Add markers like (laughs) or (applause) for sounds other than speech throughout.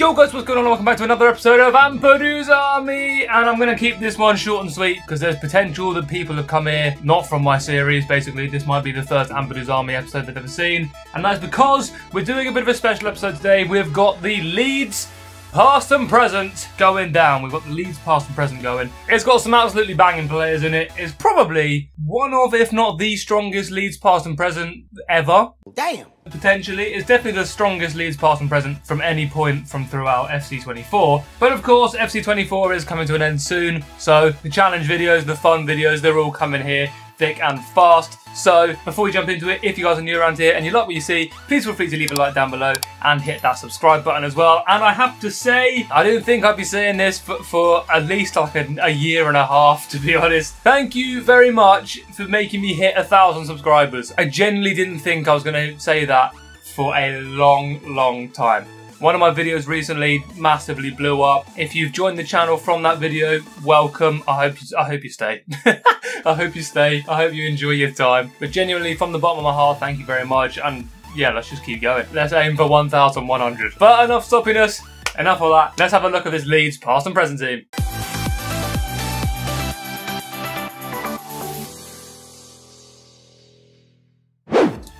Yo guys, what's going on? Welcome back to another episode of Ampadu's Army! And I'm going to keep this one short and sweet because there's potential that people have come here not from my series, basically. This might be the first Ampadu's Army episode they've ever seen. And that's because we're doing a bit of a special episode today. We've got the Leeds past and present going down. We've got the Leeds past and present going. It's got some absolutely banging players in it. It's probably one of, if not the strongest Leeds past and present ever. Damn. Potentially, it's definitely the strongest Leeds past and present from any point from throughout FC24. But of course, FC24 is coming to an end soon, so the challenge videos, the fun videos, they're all coming here thick and fast. So before we jump into it, if you guys are new around here and you like what you see, please feel free to leave a like down below and hit that subscribe button as well. And I have to say, I didn't think I'd be saying this for, for at least like a, a, year and a half, (laughs) to be honest. Thank you very much for making me hit a thousand subscribers. I genuinely didn't think I was going to say that for a long, long time. One of my videos recently massively blew up. If you've joined the channel from that video, welcome. I hope you, I hope you stay. (laughs) I hope you stay. I hope you enjoy your time. But genuinely, from the bottom of my heart, thank you very much. And yeah, let's just keep going. Let's aim for 1,100. But enough stopping us. Enough of that. Let's have a look at this Leeds past and present team.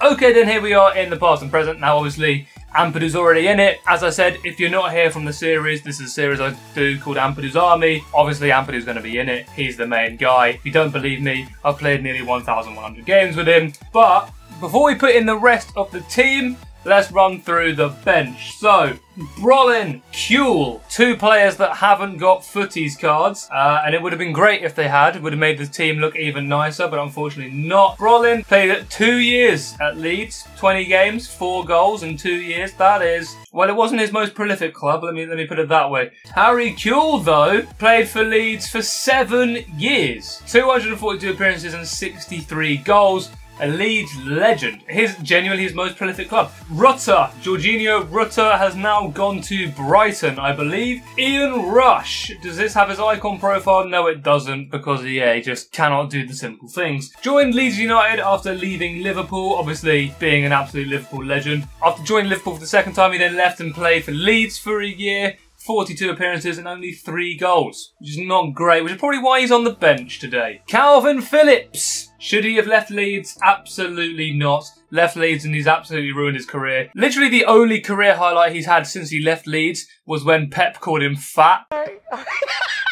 Okay, then here we are in the past and present. Now, obviously, Ampadu's already in it. As I said, if you're not here from the series, this is a series I do called Ampadu's Army. Obviously, Ampadu's going to be in it. He's the main guy. If you don't believe me, I've played nearly 1,100 games with him. But before we put in the rest of the team, let's run through the bench. So, Brolin, Kewell, two players that haven't got footies cards, uh, and it would have been great if they had. It would have made the team look even nicer, but unfortunately not. Brolin played two years at Leeds, 20 games, four goals in two years. That is, well, it wasn't his most prolific club. Let me let me put it that way. Harry Kewell, though, played for Leeds for seven years, 242 appearances and 63 goals a Leeds legend. His genuinely his most prolific club. Rutter, Georginio Rutter has now gone to Brighton, I believe. Ian Rush, does this have his icon profile? No, it doesn't because yeah, he just cannot do the simple things. Joined Leeds United after leaving Liverpool, obviously being an absolute Liverpool legend. After joining Liverpool for the second time, he then left and played for Leeds for a year. 42 appearances and only 3 goals, which is not great, which is probably why he's on the bench today. Calvin Phillips. Should he have left Leeds? Absolutely not. Left Leeds and he's absolutely ruined his career. Literally the only career highlight he's had since he left Leeds was when Pep called him fat. (laughs)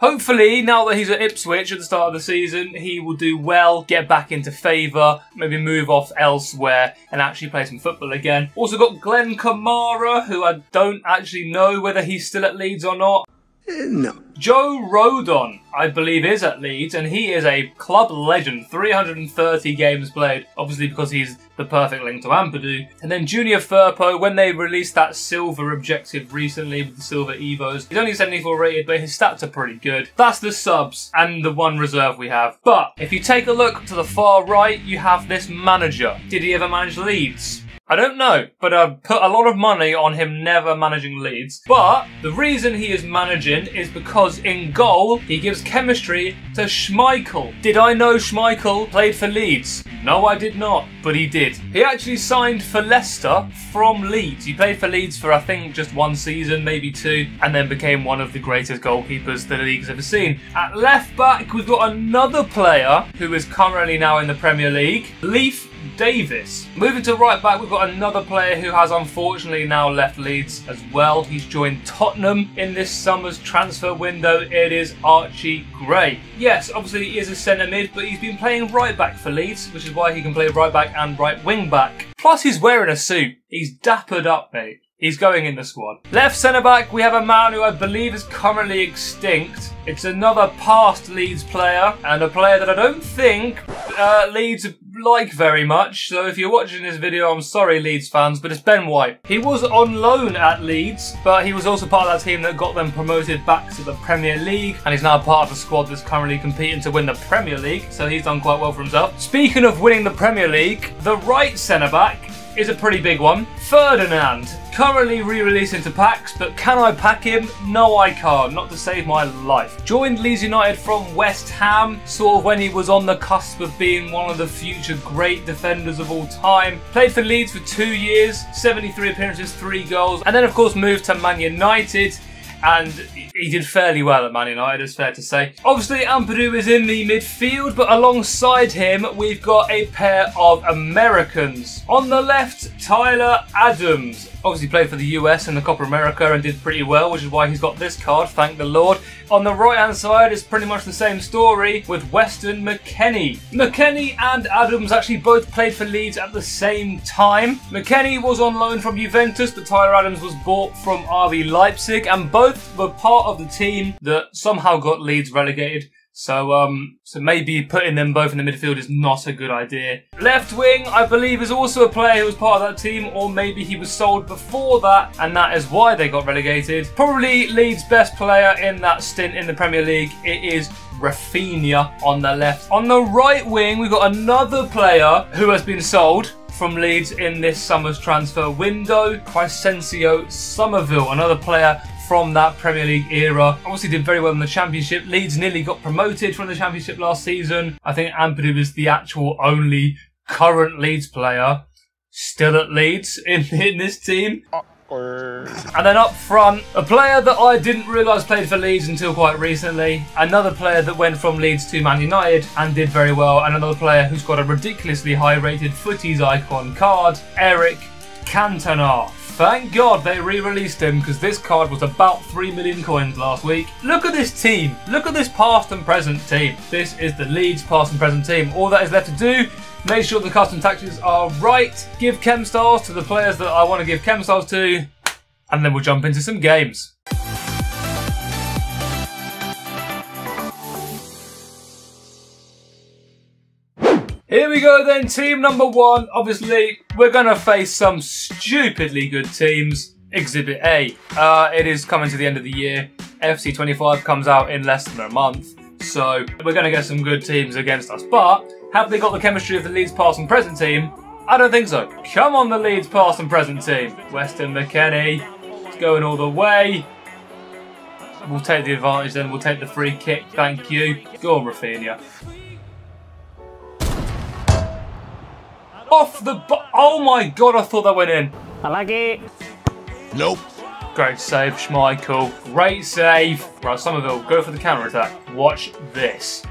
Hopefully, now that he's at Ipswich at the start of the season, he will do well, get back into favour, maybe move off elsewhere and actually play some football again. Also got Glenn Kamara, who I don't actually know whether he's still at Leeds or not. No. Joe Rodon, I believe, is at Leeds, and he is a club legend. 330 games played, obviously because he's the perfect link to Ampadu. And then Junior Firpo, when they released that silver objective recently with the silver Evos, he's only 74 rated, but his stats are pretty good. That's the subs and the one reserve we have. But if you take a look to the far right, you have this manager. Did he ever manage Leeds? I don't know, but I've put a lot of money on him never managing Leeds. But the reason he is managing is because in goal, he gives chemistry to Schmeichel. Did I know Schmeichel played for Leeds? No, I did not, but he did. He actually signed for Leicester from Leeds. He played for Leeds for, I think, just one season, maybe two, and then became one of the greatest goalkeepers the league's ever seen. At left back, we've got another player who is currently now in the Premier League, Leif Davis. Moving to right back, we've got another player who has unfortunately now left Leeds as well. He's joined Tottenham in this summer's transfer window. It is Archie Gray. Yes, obviously he is a centre mid, but he's been playing right back for Leeds, which is why he can play right back and right wing back. Plus he's wearing a suit. He's dappered up, mate. He's going in the squad. Left centre back, we have a man who I believe is currently extinct. It's another past Leeds player and a player that I don't think uh, Leeds like very much. So if you're watching this video, I'm sorry Leeds fans, but it's Ben White. He was on loan at Leeds, but he was also part of that team that got them promoted back to the Premier League and he's now part of the squad that's currently competing to win the Premier League. So he's done quite well for himself. Speaking of winning the Premier League, the right centre back is a pretty big one. Ferdinand, currently re-released into packs, but can I pack him? No, I can't, not to save my life. Joined Leeds United from West Ham, sort of when he was on the cusp of being one of the future great defenders of all time. Played for Leeds for two years, 73 appearances, three goals, and then of course moved to Man United and he did fairly well at Man United, it's fair to say. Obviously, Ampadu is in the midfield, but alongside him, we've got a pair of Americans. On the left, Tyler Adams. Obviously played for the US in the Copa America and did pretty well, which is why he's got this card, thank the Lord. On the right hand side, it's pretty much the same story with Weston McKennie. McKennie and Adams actually both played for Leeds at the same time. McKennie was on loan from Juventus, but Tyler Adams was bought from RB Leipzig, and both were part of the team that somehow got Leeds relegated. So, um, so maybe putting them both in the midfield is not a good idea. Left wing, I believe, is also a player who was part of that team, or maybe he was sold before that, and that is why they got relegated. Probably Leeds' best player in that stint in the Premier League. It is Raphinha on the left. On the right wing, we've got another player who has been sold from Leeds in this summer's transfer window. Crysencio Summerville, another player from that Premier League era. Obviously did very well in the Championship. Leeds nearly got promoted from the Championship last season. I think Ampadu is the actual only current Leeds player still at Leeds (laughs) in, in this team. And then up front, a player that I didn't realise played for Leeds until quite recently. Another player that went from Leeds to Man United and did very well. And another player who's got a ridiculously high rated footies icon card, Eric Cantona. Thank God they re-released him because this card was about 3 million coins last week. Look at this team. Look at this past and present team. This is the Leeds past and present team. All that is left to do, make sure the custom tactics are right, give chem stars to the players that I want to give chem stars to, and then we'll jump into some games. Go then, team number one. Obviously, we're going to face some stupidly good teams. Exhibit A. Uh, it is coming to the end of the year. FC 25 comes out in less than a month. So, we're going to get some good teams against us. But, have they got the chemistry of the Leeds past and present team? I don't think so. Come on, the Leeds past and present team. Weston McKennie. It's going all the way. We'll take the advantage then. We'll take the free kick. Thank you. Go on, Raphinha. Off the Oh my god, I thought that went in. I like it. Nope. Great save, Schmeichel. Great save. Right, Summerville, go for the counter attack. Watch this.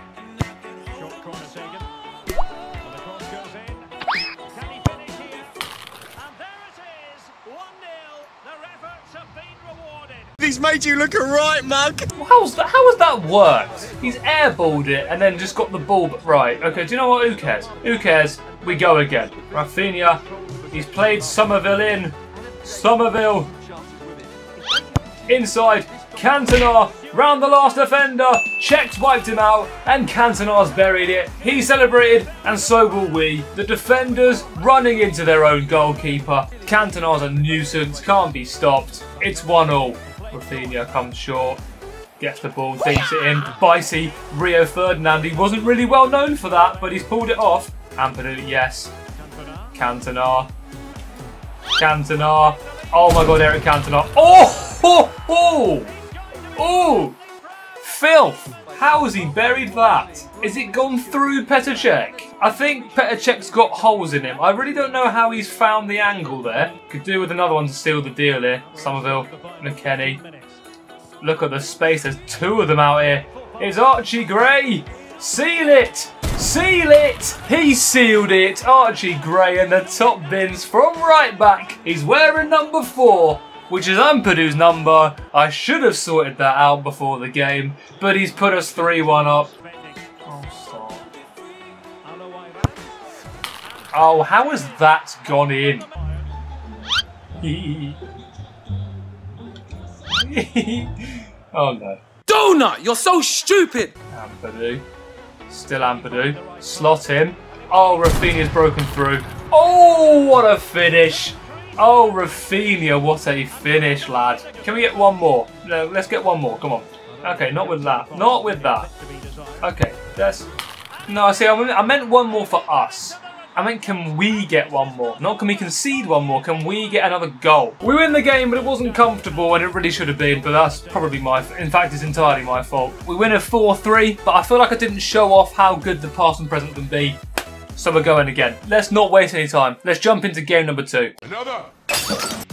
He's made you look a right mug. How's that? How has that worked? He's airballed it and then just got the ball. But right, okay. Do you know what? Who cares? Who cares? We go again. Raphinha. He's played Summerville in. Summerville. Inside. Cantona. Round the last defender. Checked, wiped him out, and Cantona's buried it. He celebrated, and so will we. The defenders running into their own goalkeeper. Cantona's a nuisance, can't be stopped. It's 1 all. Raphinha comes short, gets the ball, dinks it in. Bicey, Rio Ferdinand, he wasn't really well known for that, but he's pulled it off. Ampadu, yes. Cantona. Cantona. Oh my god, Eric Cantona. Oh! Oh! Oh! Oh! Filth! How has he buried that? Is it gone through Petr Cech? I think Petr Cech's got holes in him. I really don't know how he's found the angle there. Could do with another one to seal the deal here. Summerville, McKennie. Look at the space. There's two of them out here. It's Archie Gray. Seal it! Seal it! He sealed it! Archie Gray in the top bins from right back. He's wearing number four which is Ampadu's number. I should have sorted that out before the game, but he's put us 3-1 up. Oh, oh, how has that gone in? (laughs) oh no. Donut, you're so stupid! Ampadu. Still Ampadu. Eh? Slot him. Oh, Raphinha's broken through. Oh, what a finish! Oh, Raphinha, what a finish, lad. Can we get one more? No, let's get one more. Come on. Okay, not with that. Not with that. Okay, that's... No, see, I meant one more for us. I meant, can we get one more? Not can we concede one more, can we get another goal? We win the game, but it wasn't comfortable and it really should have been, but that's probably my, in fact, it's entirely my fault. We win a 4-3, but I feel like I didn't show off how good the past and present can be. So we're going again. Let's not waste any time. Let's jump into game number two. Another.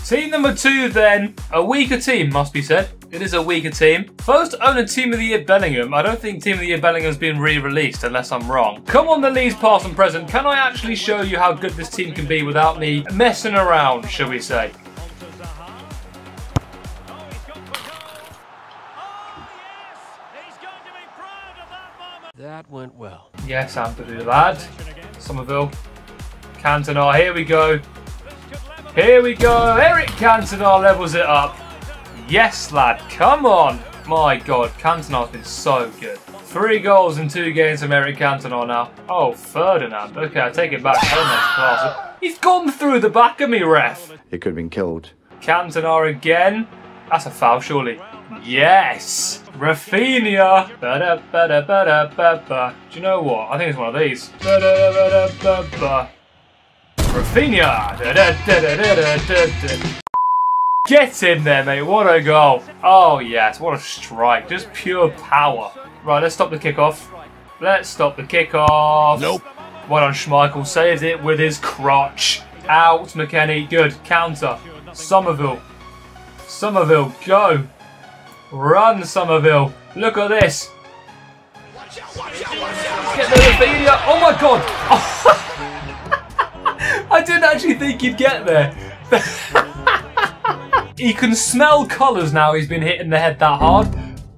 Team number two, then. A weaker team, must be said. It is a weaker team. First owner Team of the Year Bellingham. I don't think Team of the Year Bellingham's been re-released, unless I'm wrong. Come on, the Leeds past and present. Can I actually show you how good this team can be without me messing around, shall we say? That went well. Yes, Ampadu, lad. Summerville. Cantona, here we go. Here we go. Eric Cantona levels it up. Yes, lad. Come on. My God, Cantona's been so good. Three goals in two games from Eric Cantona now. Oh, Ferdinand. Okay, I take it back. Ferdinand's class. He's gone through the back of me, ref. He could have been killed. Cantona again. That's a foul, surely. Yes! Raphinha! Do you know what? I think it's one of these. Raphinha! Get in there, mate. What a goal. Oh, yes. What a strike. Just pure power. Right, let's stop the kickoff. Let's stop the kickoff. Nope. Well done, Schmeichel. Saves it with his crotch. Out, McKennie. Good. Counter. Summerville. Summerville, go. Run, Summerville. Look at this. Get the Raphinha. Oh my god. Oh. I didn't actually think he'd get there. (laughs) he can smell colours now he's been hitting the head that hard.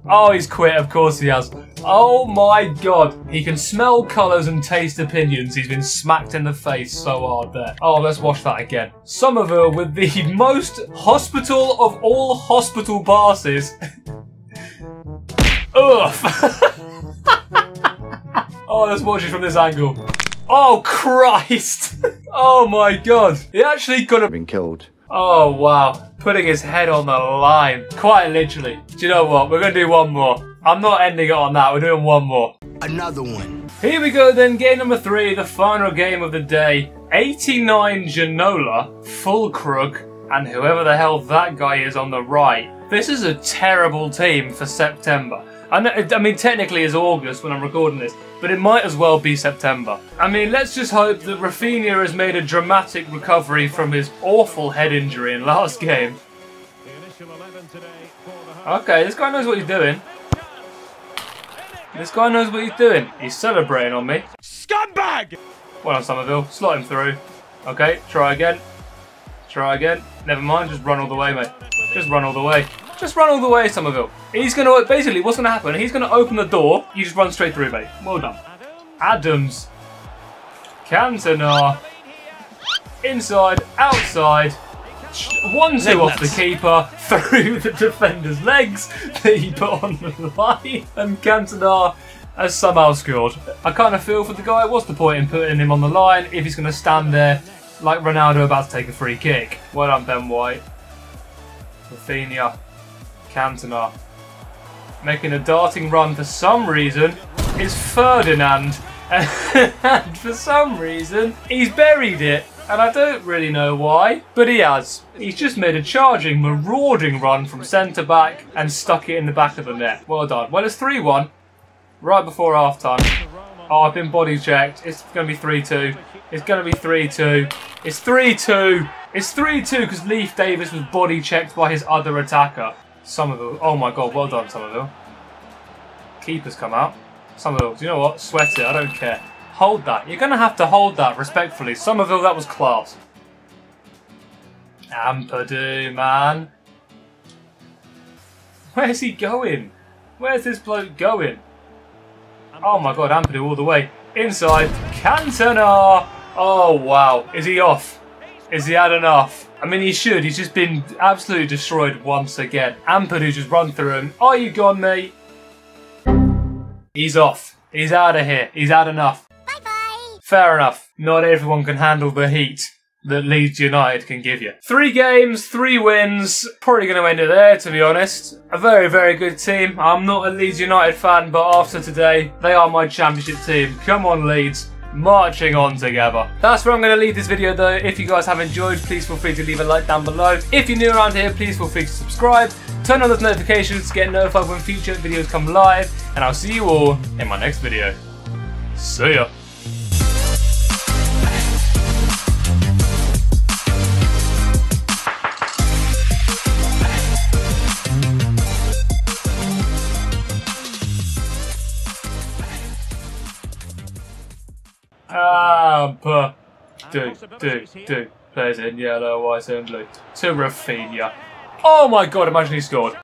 Oh, he's quit. Of course he has. Oh my god. He can smell colours and taste opinions. He's been smacked in the face so hard there. Oh, let's watch that again. Summerville with the (laughs) most hospital of all hospital passes. Ugh. (laughs) oh, let's watch it from this angle. Oh, Christ. (laughs) oh my god. He actually could have Been killed. Oh wow, putting his head on the line. Quite literally. Do you know what? We're going to do one more. I'm not ending it on that, we're doing one more. Another one. Here we go then, game number three, the final game of the day. 89 Ginola, Füllkrug, and whoever the hell that guy is on the right. This is a terrible team for September. I, know, I mean, technically it's August when I'm recording this, but it might as well be September. I mean, let's just hope that Raphinha has made a dramatic recovery from his awful head injury in last game. Okay, this guy knows what he's doing. This guy knows what he's doing. He's celebrating on me. Scumbag! Well done, Summerville. Slot him through. Okay, try again. Try again. Never mind, just run all the way, mate. Just run all the way. Just run all the way, Summerville. He's gonna, basically, what's gonna happen, he's gonna open the door, you just run straight through, mate. Well done. Adams. Cantona. Inside, outside. One two off the keeper, (laughs) through the defender's legs (laughs) that he put on the line, and Cantona has somehow scored. I kind of feel for the guy. What's the point in putting him on the line if he's going to stand there like Ronaldo about to take a free kick? Well done, Ben White. Raphinha. Cantona. Making a darting run for some reason is Ferdinand. (laughs) And for some reason, he's buried it. And I don't really know why, but he has. He's just made a charging, marauding run from centre back and stuck it in the back of the net. Well done. Well, it's 3 1, right before half time. Oh, I've been body checked. It's going to be 3 2. It's going to be 3 2. It's 3 2. It's 3 2 because Leif Davis was body checked by his other attacker. Summerville. Oh my god, well done, Summerville. Keeper's come out. Summerville, do you know what? Sweat it, I don't care. Hold that. You're going to have to hold that respectfully. Summerville, that was class. Ampadu, man. Where's he going? Where's this bloke going? Oh my god, Ampadu all the way. Inside. Cantona! Oh wow. Is he off? Is he had enough? I mean, he should. He's just been absolutely destroyed once again. Ampadu just run through him. Are you gone, mate? He's off. He's out of here. He's had enough. Fair enough. Not everyone can handle the heat that Leeds United can give you. Three games, three wins. Probably going to end it there, to be honest. A very, very good team. I'm not a Leeds United fan, but after today, they are my championship team. Come on, Leeds. Marching on together. That's where I'm going to leave this video though. If you guys have enjoyed, please feel free to leave a like down below. If you're new around here, please feel free to subscribe. Turn on those notifications to get notified when future videos come live. And I'll see you all in my next video. See ya. Ah, puh. Do, do, do. Players in yellow, white and blue. To Raphinha. Oh my god, imagine he scored.